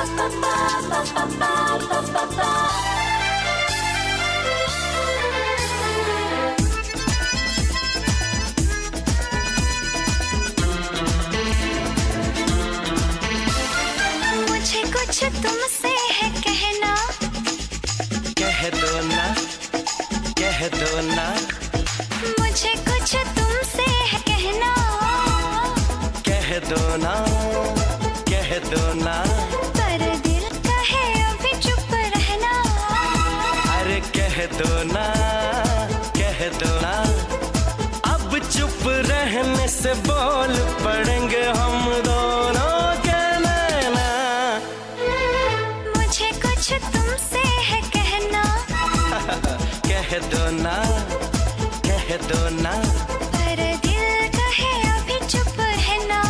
मुझे कुछ तुमसे है कहना। कह दो ना कह दो ना। मुझे कुछ तुमसे है कहना। कह दो ना कह दो ना। दो ना कह दो ना अब चुप रहने से बोल पड़ेंगे हम दोनों के नैना। मुझे कुछ तुमसे है कहना। कह दो ना कह दो ना पर दिल कहे अभी चुप रहना।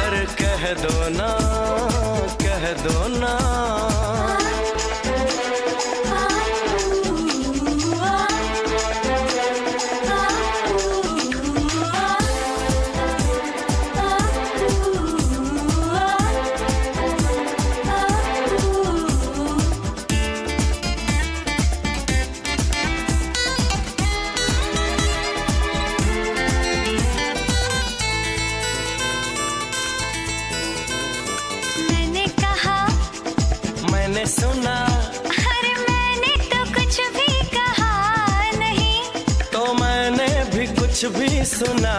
अरे कह दो ना कह दो ना। मैंने सुना। अरे मैंने तो कुछ भी कहा नहीं। तो मैंने भी कुछ भी सुना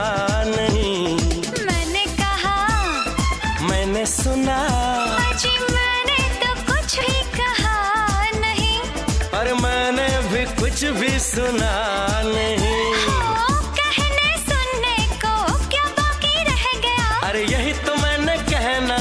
नहीं। मैंने कहा मैंने सुना। अजी मैंने तो कुछ भी कहा नहीं। और मैंने भी कुछ भी सुना नहीं। कहने सुनने को क्या बाकी रह गया? अरे यही तो मैंने कहना